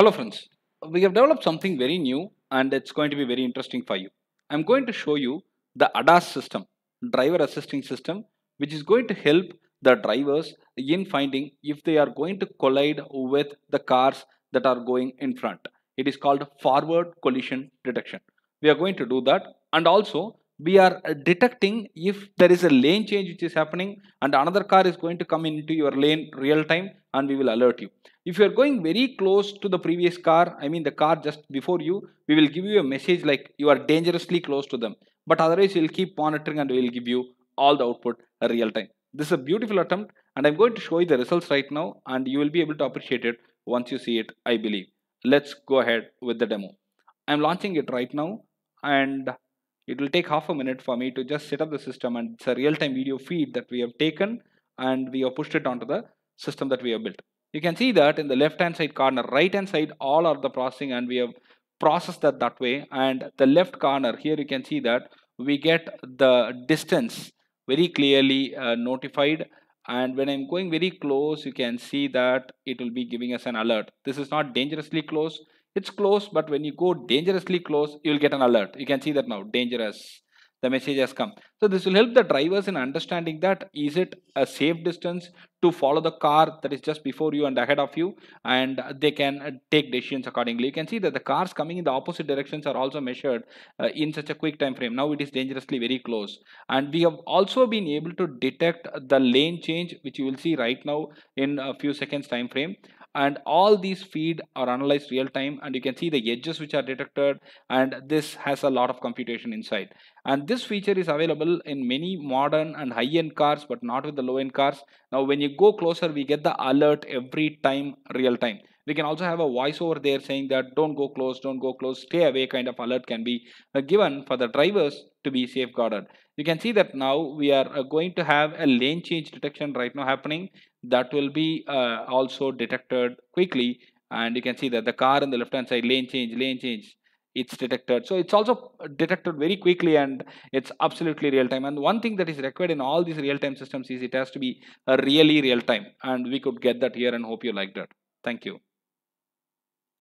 Hello friends, we have developed something very new and it's going to be very interesting for you. I'm going to show you the ADAS system, driver assisting system, which is going to help the drivers in finding if they are going to collide with the cars that are going in front. It is called forward collision detection. We are going to do that and also we are uh, detecting if there is a lane change which is happening and another car is going to come into your lane real time and we will alert you. If you are going very close to the previous car, I mean the car just before you, we will give you a message like you are dangerously close to them. But otherwise we will keep monitoring and we will give you all the output real time. This is a beautiful attempt and I'm going to show you the results right now and you will be able to appreciate it once you see it, I believe. Let's go ahead with the demo. I'm launching it right now and it will take half a minute for me to just set up the system and it's a real-time video feed that we have taken and we have pushed it onto the system that we have built. You can see that in the left hand side corner, right hand side all are the processing and we have processed that that way and the left corner here you can see that we get the distance very clearly uh, notified and when I'm going very close you can see that it will be giving us an alert. This is not dangerously close it's close but when you go dangerously close you will get an alert. You can see that now dangerous. The message has come. So this will help the drivers in understanding that is it a safe distance to follow the car that is just before you and ahead of you? And they can uh, take decisions accordingly. You can see that the cars coming in the opposite directions are also measured uh, in such a quick time frame now it is dangerously very close. And we have also been able to detect the lane change which you will see right now in a few seconds time frame and all these feed are analyzed real time and you can see the edges which are detected and this has a lot of computation inside. And this feature is available in many modern and high-end cars but not with the low-end cars. Now when you go closer we get the alert every time real time we can also have a voice over there saying that don't go close don't go close stay away kind of alert can be uh, given for the drivers to be safeguarded. You can see that now we are uh, going to have a lane change detection right now happening that will be uh, also detected quickly. And you can see that the car on the left hand side lane change lane change it's detected. So it's also detected very quickly and it's absolutely real time and one thing that is required in all these real time systems is it has to be a really real time and we could get that here and hope you liked it. Thank you